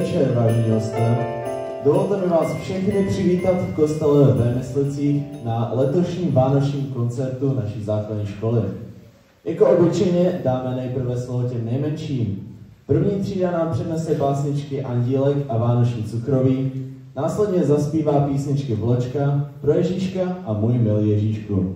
Večer, vážení hosté. Dovolte mi vás všechny přivítat v kostele ve Myslicích na letošním vánočním koncertu naší základní školy. Jako obyčejně dáme nejprve slovo těm nejmenším. První třída nám přednese básničky Andílek a Vánoční cukroví, následně zaspívá písničky Vločka, Pro Ježíška a Můj milý Ježíšku.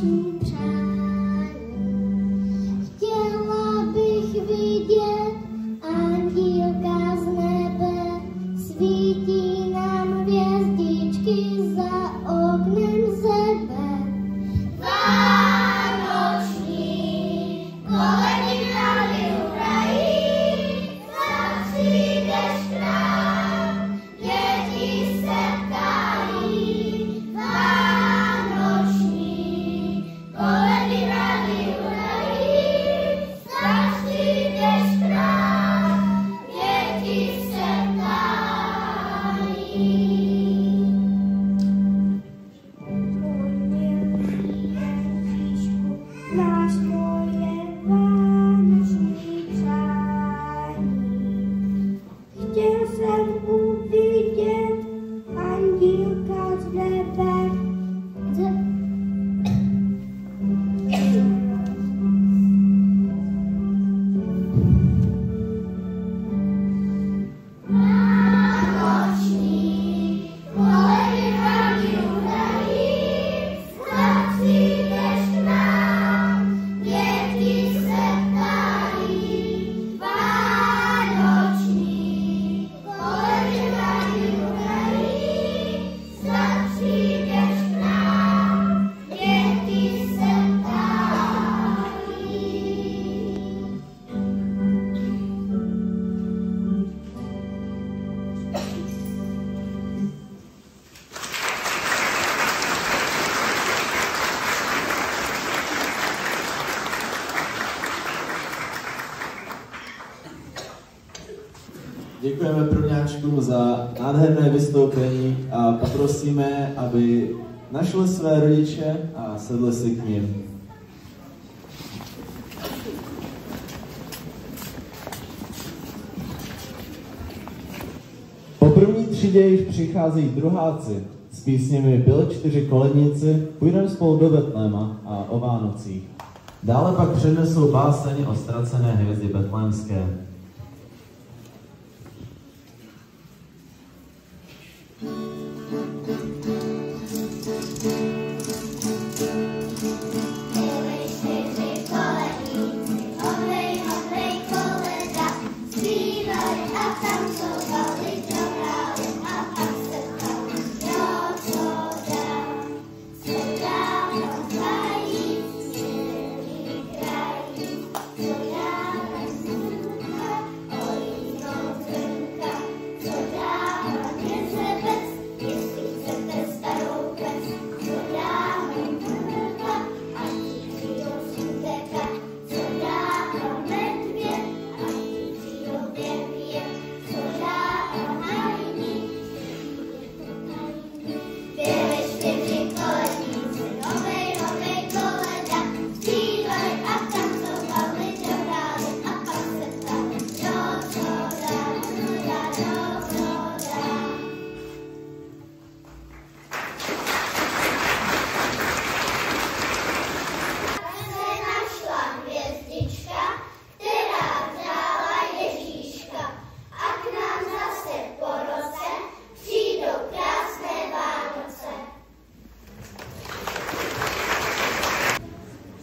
to pass. Děkujeme prvňáčkům za nádherné vystoupení a poprosíme, aby našli své rodiče a sedli si k ním. Po první třídě již přicházejí druháci s písněmi Byli čtyři koledníci, půjdeme spolu do Betléma a o Vánocích. Dále pak přednesou báseň o ztracené hvězdě betlémské.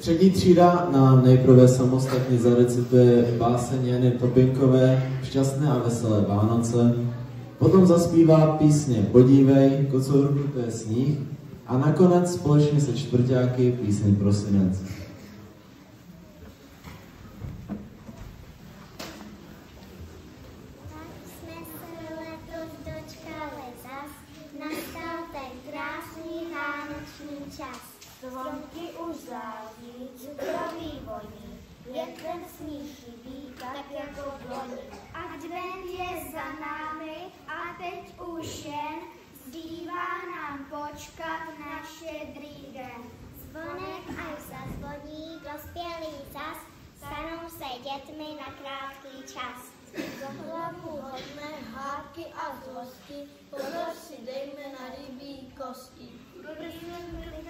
Třetí třída nám nejprve samostatně zarecituje báseň Jany Topinkové Šťastné a veselé Vánoce, potom zaspívá písně Podívej, kocourku to je sníh a nakonec společně se čtvrtáky píseň Prosinec. Tak jsme se letos dočkali zas, nastal ten krásný vánoční čas. Už zází, cukroví voní, větrem sníh chybí, tak jako v loni. Advent je za námi a teď už jen zbývá nám počkat na štědrý den. Zvonek až zazvoní, dospělí zas, stanou se dětmi na krátký čas. Za hlavu hodné hádky a zlosti, pozor si dejme na rybí kosti. Budeme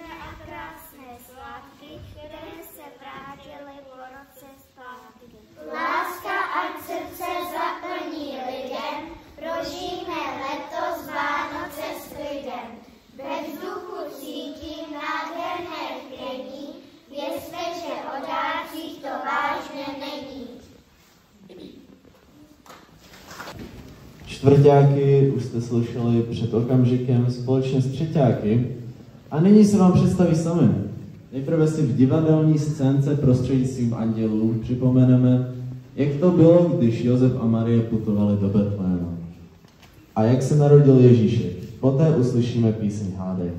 Čtvrtáky už jste slyšeli před okamžikem společně s třetíáky a nyní se vám představí sami. Nejprve si v divadelní scénce prostřednictvím andělů připomeneme, jak to bylo, když Josef a Marie putovali do Betléma. A jak se narodil Ježíšek. Poté uslyšíme píseň Hádej.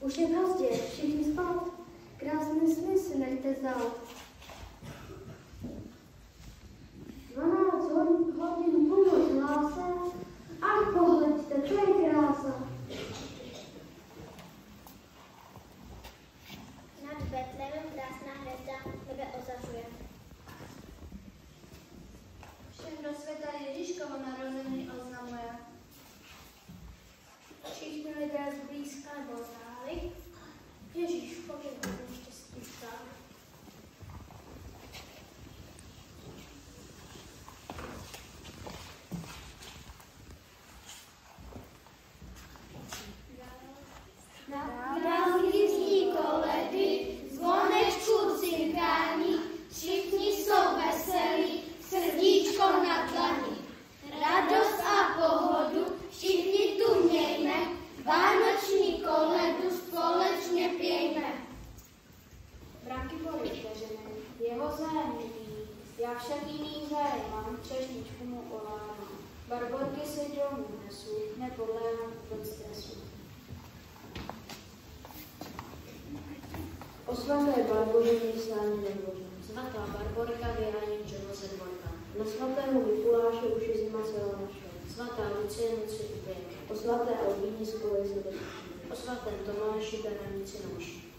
už je, pozdě, všichni spát. Krásný sny si nechte zaut. O svaté Barboře s námi nemluví. Svatá Barborka vyhání dřevo ze dvorka. Na svatého Mikuláše už je zima celá naše. Svatá Lucie noci uběhne. O svaté Albíně z koleje se O svatém Tomáši beranici noší.